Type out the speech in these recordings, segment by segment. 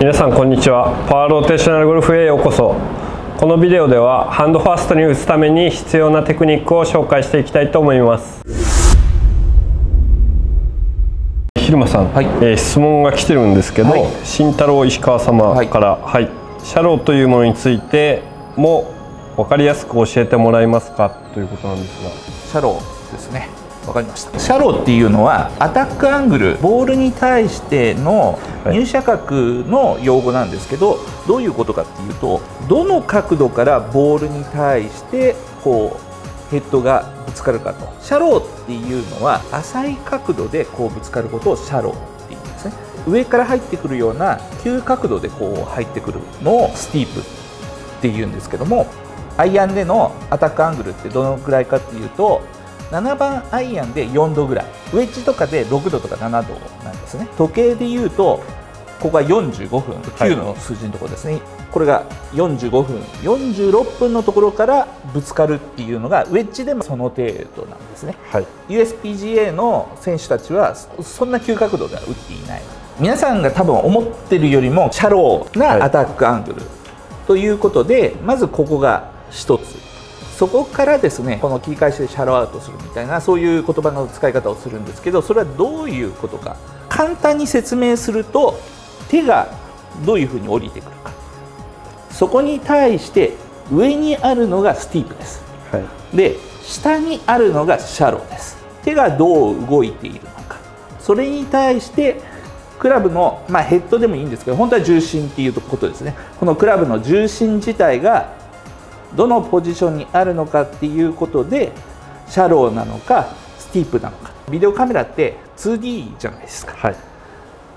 皆さんこんにちは。パワーローテーショナルゴルフへようこそ。このビデオではハンドファーストに打つために必要なテクニックを紹介していきたいと思います。昼間さん、はい、えー、質問が来てるんですけど、はい、慎太郎石川様から、はい、はい、シャローというものについても分かりやすく教えてもらえますか？ということなんですが。シャローですね分かりました。シャローっていうのはアタックアングルボールに対しての入射角の用語なんですけど、どういうことかっていうとどの角度からボールに対してこうヘッドがぶつかるかと。シャローっていうのは浅い角度でこうぶつかることをシャローっていうんですね。上から入ってくるような急角度でこう入ってくるのをスティープっていうんですけどもアイアンでのアタックアングルってどのくらいかっていうと7番アイアンで4度ぐらい。ウェッジとかで6度とか7度なんですね。時計でいうとここが45分。9の数字のところですね、はい、これが45分。46分のところからぶつかるっていうのがウェッジでもその程度なんですね、はい、USPGA の選手たちはそんな急角度では打っていない。皆さんが多分思ってるよりもシャローなアタックアングルということで、はい、まずここが1つそこからですねこの切り返しでシャローアウトするみたいなそういう言葉の使い方をするんですけどそれはどういうことか。簡単に説明すると手がどういうふうに降りてくるか。そこに対して上にあるのがスティープです、はい、で下にあるのがシャローです。手がどう動いているのか。それに対してクラブの、まあ、ヘッドでもいいんですけど本当は重心っていうことですね。このクラブの重心自体がどのポジションにあるのかっていうことでシャローなのかスティープなのか。ビデオカメラって 2D じゃないですか、はい、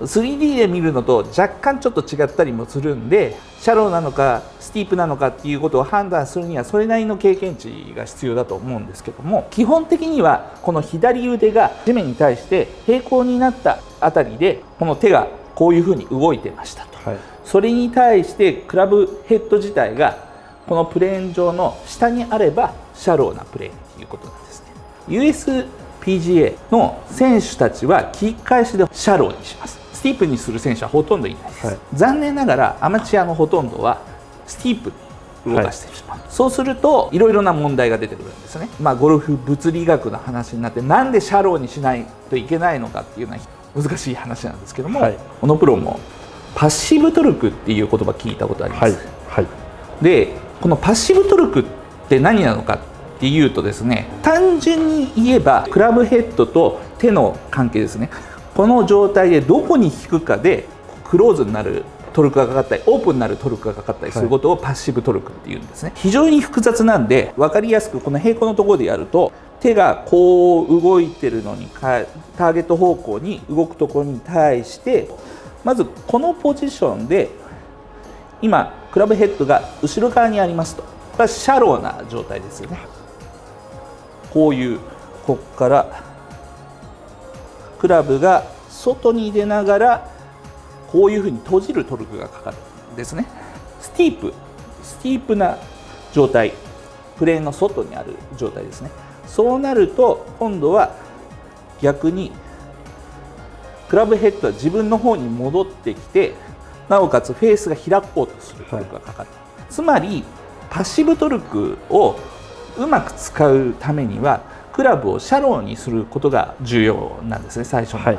3D で見るのと若干ちょっと違ったりもするんでシャローなのかスティープなのかっていうことを判断するにはそれなりの経験値が必要だと思うんですけども基本的にはこの左腕が地面に対して平行になったあたりでこの手がこういうふうに動いてましたと、はい、それに対してクラブヘッド自体がこのプレーン上の下にあればシャローなプレーンということなんですね。USPGA の選手たちは切り返しでシャローにします。スティープにする選手はほとんどいないです、はい、残念ながらアマチュアのほとんどはスティープ動かしてしまう、はい、そうするといろいろな問題が出てくるんですね、まあ、ゴルフ物理学の話になってなんでシャローにしないといけないのかっていうのは難しい話なんですけども、はい、このプロもパッシブトルクっていう言葉聞いたことあります、はい、でこのパッシブトルクって何なのかっていうとですね単純に言えばクラブヘッドと手の関係ですね。この状態でどこに引くかでクローズになるトルクがかかったりオープンになるトルクがかかったりすることをパッシブトルクっていうんですね、はい、非常に複雑なんで分かりやすくこの平行のところでやると手がこう動いてるのにターゲット方向に動くところに対してまずこのポジションで今クラブヘッドが後ろ側にありますと。これはシャローな状態ですよね。こういうここからクラブが外に出ながらこういうふうに閉じるトルクがかかるんですね。スティープスティープな状態。プレーンの外にある状態ですね。そうなると今度は逆にクラブヘッドは自分の方に戻ってきてなおかつフェースが開こうとするトルクがかかる、はい、つまりパッシブトルクをうまく使うためにはクラブをシャローにすることが重要なんですね最初の、はい、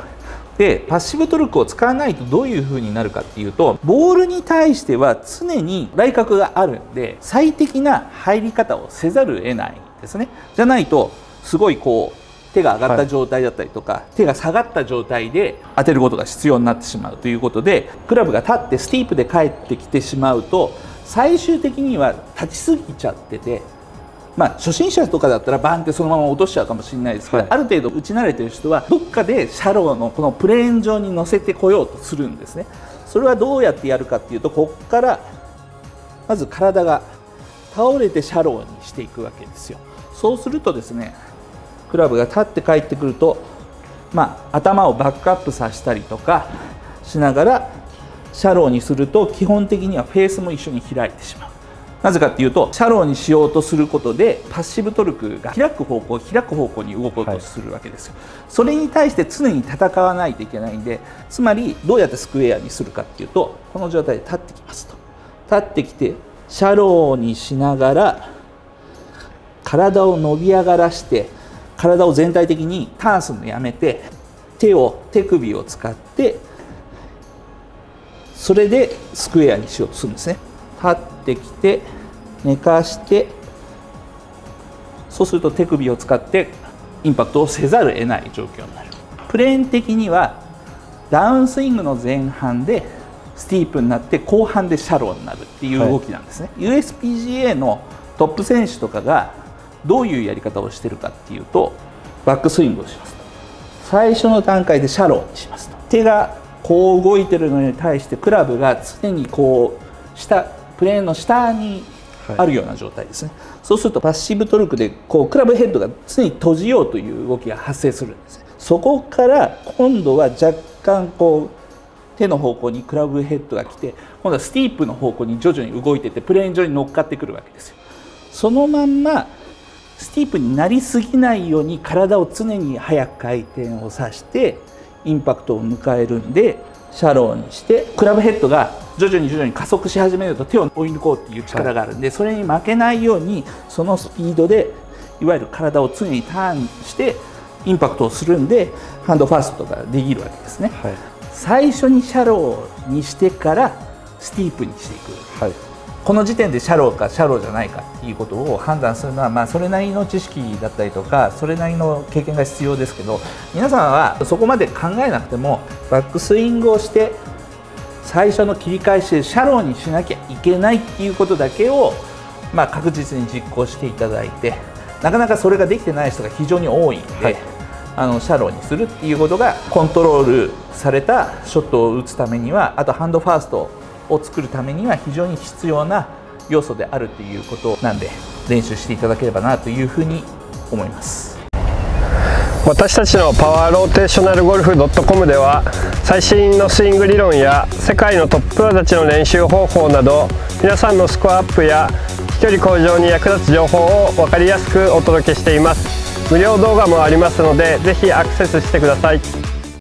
でパッシブトルクを使わないとどういうふうになるかっていうとボールに対しては常に来角があるんで最適な入り方をせざるを得ないんですね。じゃないとすごいこう手が上がった状態だったりとか、はい、手が下がった状態で当てることが必要になってしまうということでクラブが立ってスティープで帰ってきてしまうと最終的には立ちすぎちゃってて。まあ、初心者とかだったらバンってそのまま落としちゃうかもしれないですけど、はい、ある程度打ち慣れてる人はどっかでシャローのこのプレーン上に乗せてこようとするんですね。それはどうやってやるかっていうとここからまず体が倒れてシャローにしていくわけですよ。そうするとですねクラブが立って帰ってくると、まあ、頭をバックアップさせたりとかしながらシャローにすると基本的にはフェースも一緒に開いてしまう。なぜかっていうとシャローにしようとすることでパッシブトルクが開く方向開く方向に動こうとするわけですよ、はい、それに対して常に戦わないといけないんでつまりどうやってスクエアにするかっていうとこの状態で立ってきますと。立ってきてシャローにしながら体を伸び上がらして体を全体的にターンするのやめて手を手首を使ってそれでスクエアにしようとするんですね。立ってきて寝かしてそうすると手首を使ってインパクトをせざるを得ない状況になる。プレーン的にはダウンスイングの前半でスティープになって後半でシャローになるっていう動きなんですね、はい、USPGA のトップ選手とかがどういうやり方をしてるかっていうとバックスイングをします最初の段階でシャローにしますと。手がこう動いてるのに対してクラブが常にこう下プレーンの下にあるような状態ですね、はい、そうするとパッシブトルクでこうクラブヘッドが常に閉じようという動きが発生するんですそこから今度は若干こう手の方向にクラブヘッドが来て今度はスティープの方向に徐々に動いててプレーン上に乗っかってくるわけですよ。そのまんまスティープになりすぎないように体を常に速く回転をさしてインパクトを迎えるんでシャローにしてクラブヘッドが徐々に徐々に加速し始めると手を追い抜こうっていう力があるんで、それに負けないようにそのスピードでいわゆる体を常にターンしてインパクトをするんでハンドファーストができるわけですね、はい、最初にシャローにしてからスティープにしていく、はい、この時点でシャローかシャローじゃないかっていうことを判断するのは、まあ、それなりの知識だったりとかそれなりの経験が必要ですけど皆さんはそこまで考えなくてもバックスイングをして最初の切り返しでシャローにしなきゃいけないっていうことだけを、まあ、確実に実行していただいてなかなかそれができてない人が非常に多いんで、はい、あのシャローにするっていうことがコントロールされたショットを打つためにはあとハンドファーストを作るためには非常に必要な要素であるということなんで練習していただければなというふうに思います。私たちのパワーローテーショナルゴルフ .com では最新のスイング理論や世界のトッププロたちの練習方法など皆さんのスコアアップや飛距離向上に役立つ情報を分かりやすくお届けしています。無料動画もありますのでぜひアクセスしてください。